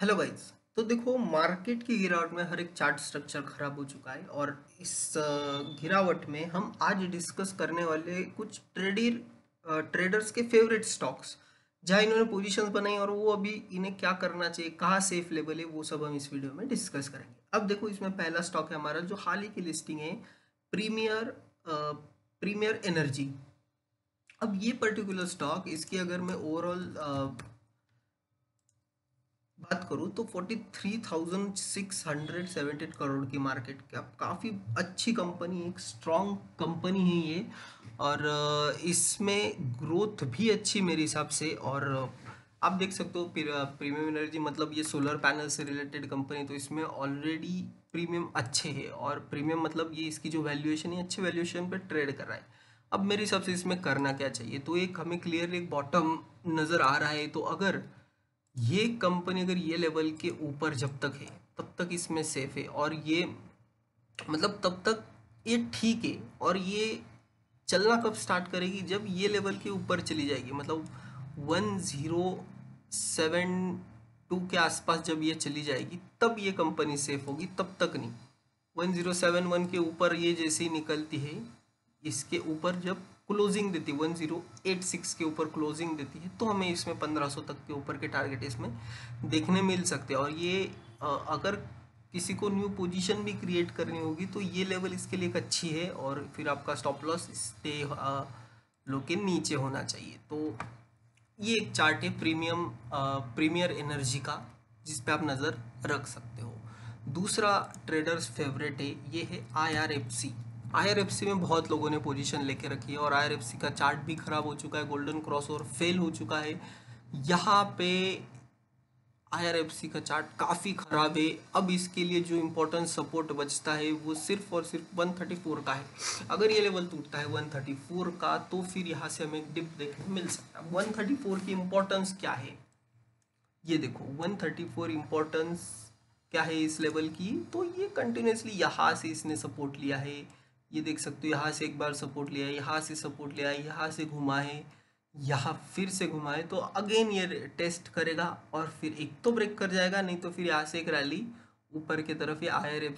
Hello guys तो देखो market की गिरावट में हर एक चार्ट स्ट्रक्चर खराब हो चुका है और इस गिरावट में हम आज डिस्कस करने वाले कुछ ट्रेडर ट्रेडर्स के फेवरेट स्टॉक्स जहाँ इन्होंने पोजीशंस बनाई और वो अभी इन्हें क्या करना चाहिए, कहाँ सेफ़ लेवल है, वो सब हम इस वीडियो में डिस्कस करेंगे। अब देखो, इसमें पहला स्टॉक है हमारा, जो हाल ही की लिस्टिंग है प्रीमियर प्रीमियर एनर्जी अब ये पर्टिकुलर स्टॉक इसकी अगर मैं ओवरऑल बात करूँ तो forty three thousand six hundred seventy crore की मार्केट कैप काफ़ी अच्छी कंपनी एक स्ट्रॉन्ग कंपनी है ये। और इसमें ग्रोथ भी अच्छी मेरे हिसाब से, और आप देख सकते हो प्रीमियम एनर्जी मतलब ये सोलर पैनल से रिलेटेड कंपनी तो इसमें ऑलरेडी प्रीमियम अच्छे है। और प्रीमियम मतलब ये इसकी जो वैल्यूएशन है अच्छे वैल्यूएशन पर ट्रेड कर रहा है। अब मेरे हिसाब से इसमें करना क्या चाहिए? तो एक हमें क्लियर एक बॉटम नज़र आ रहा है तो अगर ये कंपनी अगर ये लेवल के ऊपर जब तक है, तब तक इसमें सेफ़ है और ये मतलब तब तक ये ठीक है और ये चलना कब स्टार्ट करेगी? जब ये लेवल के ऊपर चली जाएगी मतलब वन ज़ीरो सेवन टू के आसपास जब ये चली जाएगी, तब ये कंपनी सेफ़ होगी, तब तक नहीं। वन ज़ीरो सेवन वन के ऊपर ये जैसे ही निकलती है, इसके ऊपर जब क्लोजिंग देती है वन ज़ीरो एट सिक्स के ऊपर क्लोजिंग देती है तो हमें इसमें पंद्रह सौ तक के ऊपर के टारगेट इसमें देखने मिल सकते हैं। और ये अगर किसी को न्यू पोजीशन भी क्रिएट करनी होगी तो ये लेवल इसके लिए एक अच्छी है और फिर आपका स्टॉप लॉस स्टे लो के नीचे होना चाहिए। तो ये एक चार्ट है प्रीमियम प्रीमियर एनर्जी का, जिस पे आप नज़र रख सकते हो। दूसरा ट्रेडर्स फेवरेट है, ये है आईआरएफसी आई में बहुत लोगों ने पोजीशन लेके रखी है और आई आर एफ़ सी का चार्ट भी खराब हो चुका है गोल्डन क्रॉस और फेल हो चुका है। यहाँ पे आई आर एफ़ सी का चार्ट काफ़ी ख़राब है। अब इसके लिए जो इम्पोर्टेंट सपोर्ट बचता है, वो सिर्फ़ और सिर्फ़ 134 का है। अगर ये लेवल टूटता है 134 का तो फिर यहाँ से हमें डिप देखने मिल सकता है। 134 की इम्पोर्टेंस क्या है? ये देखो 134 इम्पोर्टेंस क्या है इस लेवल की? तो ये कंटिन्यूसली यहाँ से इसने सपोर्ट लिया है। ये देख सकते हो, यहाँ से एक बार सपोर्ट लिया यहाँ से सपोर्ट लिया यहाँ से घुमाए, यहाँ फिर से घुमा है तो अगेन ये टेस्ट करेगा और फिर एक तो ब्रेक कर जाएगा, नहीं तो फिर यहाँ से एक रैली ऊपर की तरफ़ ये आई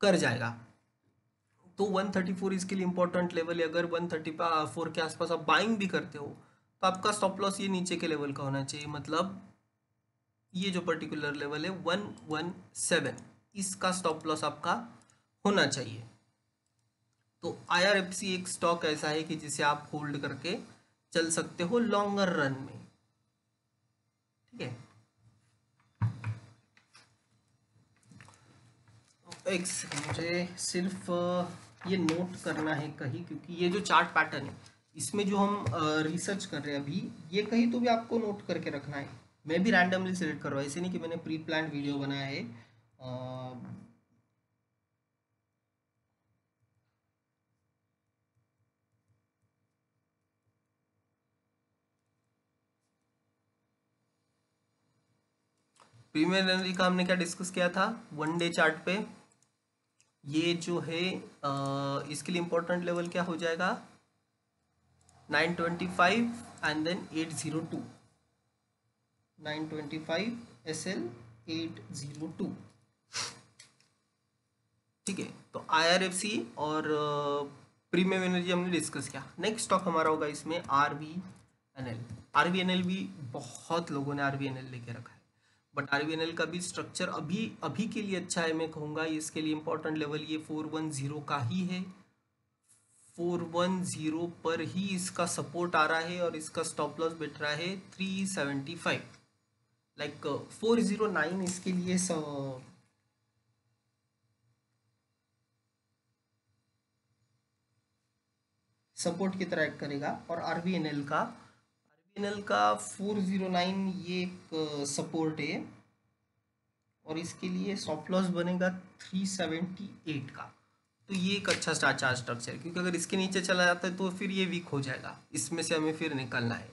कर जाएगा। तो 134 इसके लिए इंपॉर्टेंट लेवल है, अगर 134 के आसपास आप बाइंग भी करते हो तो आपका स्टॉप लॉस ये नीचे के लेवल का होना चाहिए मतलब ये जो पर्टिकुलर लेवल है वन वन सेवन इसका स्टॉप लॉस आपका होना चाहिए। तो सी एक स्टॉक ऐसा है कि जिसे आप होल्ड करके चल सकते हो लॉन्गर रन में। ठीक है? एक मुझे सिर्फ़ ये नोट करना है कहीं, क्योंकि ये जो चार्ट पैटर्न है, इसमें जो हम रिसर्च कर रहे हैं अभी, ये कहीं तो भी आपको नोट करके रखना है। मैं भी रैंडमली सिलेक्ट कर रहा हूँ। ऐसे नहीं कि मैंने प्री प्लान वीडियो बनाया है। प्रीमियर एनर्जी का हमने क्या डिस्कस किया था? वन डे चार्ट पे। ये जो है इसके लिए इम्पोर्टेंट लेवल क्या हो जाएगा? 925 and then 802 925 S L eight zero two ठीक है? तो आई आर एफ़ सी और प्रीमियम एनर्जी हमने डिस्कस किया। नेक्स्ट स्टॉक हमारा होगा इसमें R V N L R V N L भी बहुत लोगों ने आर वी एन एल लेके रखा है। बट आर का भी स्ट्रक्चर अभी अभी के लिए अच्छा है, मैं कहूँगा इसके लिए इंपॉर्टेंट लेवल ये फोर वन ज़ीरो का ही है। फोर वन ज़ीरो पर ही इसका सपोर्ट आ रहा है और इसका स्टॉप लॉस बैठ रहा है three seventy five like four zero nine इसके लिए स- सपोर्ट की तरह एक्ट करेगा और आर का एल का फोर ज़ीरो नाइन ये एक सपोर्ट है। और इसके लिए सॉफ्ट लॉस बनेगा थ्री सेवेंटी एट का। तो ये एक अच्छा स्टार चार्ज स्ट्रक्चर क्योंकि अगर इसके नीचे चला जाता है तो फिर ये वीक हो जाएगा। इसमें से हमें फिर निकलना है।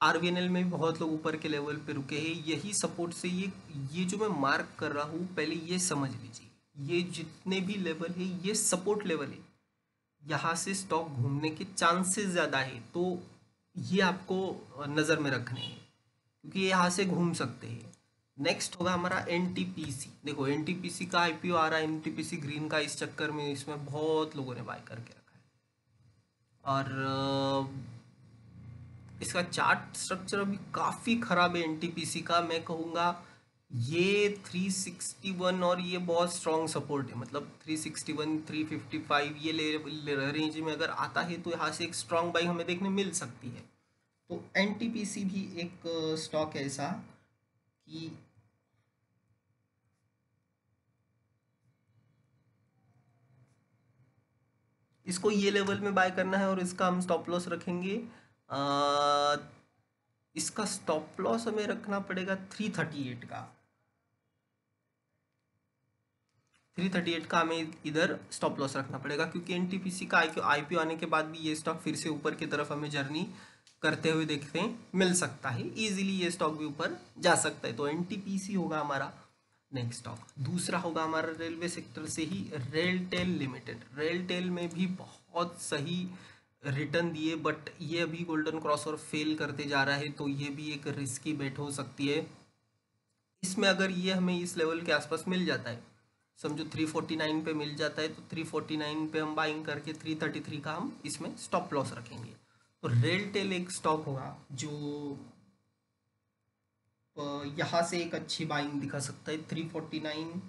आर में भी बहुत लोग ऊपर के लेवल पे रुके हैं। यही सपोर्ट से ये ये जो मैं मार्क कर रहा हूँ, पहले ये समझ लीजिए। ये जितने भी लेवल है, ये सपोर्ट लेवल है। यहाँ से स्टॉक घूमने के चांसेस ज़्यादा है। तो ये आपको नज़र में रखने हैं, क्योंकि ये यहाँ से घूम सकते हैं। नेक्स्ट होगा हमारा एनटीपीसी देखो एनटीपीसी का आईपीओ आ रहा है एनटीपीसी ग्रीन का इस चक्कर में इसमें बहुत लोगों ने बाय करके रखा है। और इसका चार्ट स्ट्रक्चर अभी काफ़ी ख़राब है एनटीपीसी का। मैं कहूँगा ये 361 और ये बहुत स्ट्रॉन्ग सपोर्ट है। मतलब 361 355 ये ले, रेंज में अगर आता है तो यहाँ से एक स्ट्रॉन्ग बाई हमें देखने मिल सकती है। तो एनटीपीसी भी एक स्टॉक ऐसा कि इसको ये लेवल में बाय करना है और इसका हम स्टॉप लॉस रखेंगे। आ, इसका स्टॉप लॉस हमें रखना पड़ेगा थ्री थर्टी एट का। थ्री थर्टी एट का हमें इधर स्टॉप लॉस रखना पड़ेगा, क्योंकि एनटीपीसी का आई पी आने के बाद भी ये स्टॉक फिर से ऊपर की तरफ़ हमें जर्नी करते हुए देखते हैं, मिल सकता है। इजीली ये स्टॉक भी ऊपर जा सकता है। तो एनटीपीसी होगा हमारा नेक्स्ट स्टॉक दूसरा होगा हमारा रेलवे सेक्टर से ही RailTel limited RailTel में भी बहुत सही रिटर्न दिए बट ये अभी गोल्डन क्रॉस और फेल करते जा रहा है तो ये भी एक रिस्की बेट हो सकती है। इसमें अगर ये हमें इस लेवल के आसपास मिल जाता है समझो 349 पे मिल जाता है तो 349 पे हम बाइंग करके 333 का हम इसमें स्टॉप लॉस रखेंगे। तो रेल टेल एक स्टॉक होगा जो यहाँ से एक अच्छी बाइंग दिखा सकता है। 349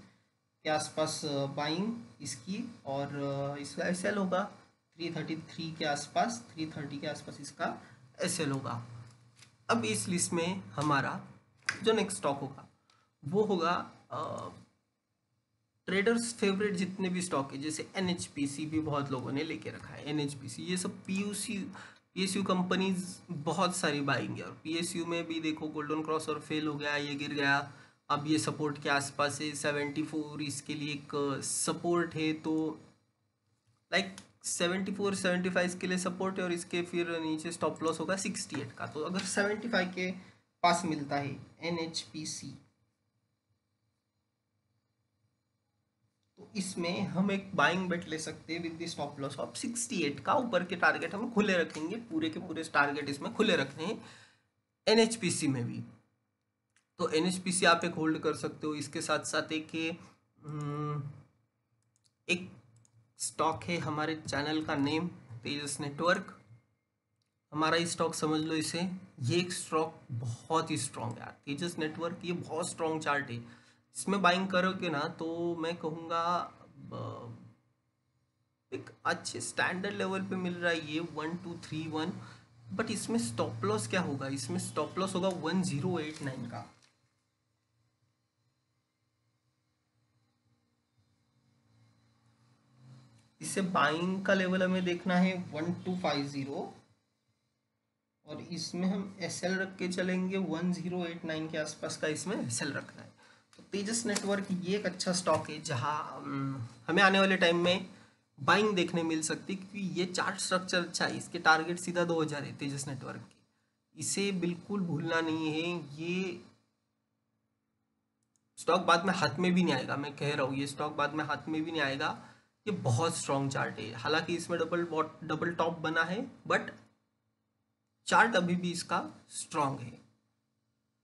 के आसपास बाइंग इसकी और इसका एस एल होगा। 333 के आसपास 330 के आसपास इसका एस एल होगा। अब इस लिस्ट में हमारा जो नेक्स्ट स्टॉक होगा, वो होगा ट्रेडर्स फेवरेट जितने भी स्टॉक है, जैसे एनएचपीसी भी बहुत लोगों ने लेके रखा है एनएचपीसी ये सब P U C P S U companies बहुत सारी बाइंग है। और पी एस यू में भी देखो गोल्डन क्रॉस और फेल हो गया, ये गिर गया। अब ये सपोर्ट के आसपास है सेवेंटी फोर इसके लिए एक सपोर्ट है तो like seventy four seventy five के लिए सपोर्ट है, और इसके फिर नीचे स्टॉप लॉस होगा सिक्सटी एट का। तो अगर सेवेंटी फाइव के पास मिलता है एन एच पी सी इसमें हम एक बाइंग बेट ले सकते हैं with the stop loss of 68 का ऊपर के टारगेट हम खुले रखेंगे पूरे के पूरे टारगेट इसमें खुले रखने हैं एनएचपीसी में भी। तो एनएचपीसी आप एक होल्ड कर सकते हो इसके साथ साथ एक हम्म, एक स्टॉक है हमारे चैनल का नेम तेजस नेटवर्क हमारा स्टॉक समझ लो इसे ये एक स्टॉक बहुत ही स्ट्रॉन्ग है तेजस नेटवर्क ये बहुत स्ट्रॉन्ग चार्ट है। इसमें बाइंग करोगे ना तो मैं कहूँगा एक अच्छे स्टैंडर्ड लेवल पे मिल रहा है ये one two three one but इसमें स्टॉप लॉस क्या होगा? इसमें स्टॉप लॉस होगा वन ज़ीरो एट नाइन का। इसे बाइंग का लेवल हमें देखना है वन टू फाइव ज़ीरो और इसमें हम एस एल रख के चलेंगे वन ज़ीरो एट नाइन के आसपास का इसमें एस एल रखना है। तेजस नेटवर्क ये एक अच्छा स्टॉक है जहाँ हमें आने वाले टाइम में बाइंग देखने मिल सकती क्योंकि ये चार्ट स्ट्रक्चर अच्छा है, इसके टारगेट सीधा दो हज़ार है तेजस नेटवर्क के। इसे बिल्कुल भूलना नहीं है, ये स्टॉक बाद में हाथ में भी नहीं आएगा, मैं कह रहा हूँ, ये स्टॉक बाद में हाथ में भी नहीं आएगा, ये बहुत स्ट्रॉन्ग चार्ट है। हालाँकि इसमें डबल डबल टॉप बना है बट चार्ट अभी भी इसका स्ट्रांग है।